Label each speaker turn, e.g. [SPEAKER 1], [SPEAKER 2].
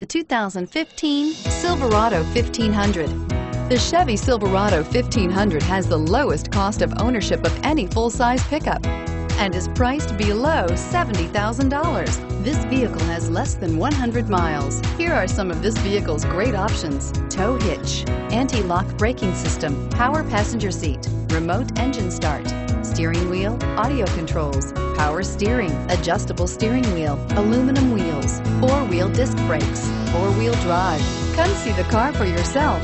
[SPEAKER 1] The 2015 Silverado 1500. The Chevy Silverado 1500 has the lowest cost of ownership of any full-size pickup and is priced below $70,000. This vehicle has less than 100 miles. Here are some of this vehicle's great options. Tow hitch, anti-lock braking system, power passenger seat, remote engine start, steering wheel, audio controls, power steering, adjustable steering wheel, aluminum wheels, four-wheel disc brakes, four-wheel drive. Come see the car for yourself.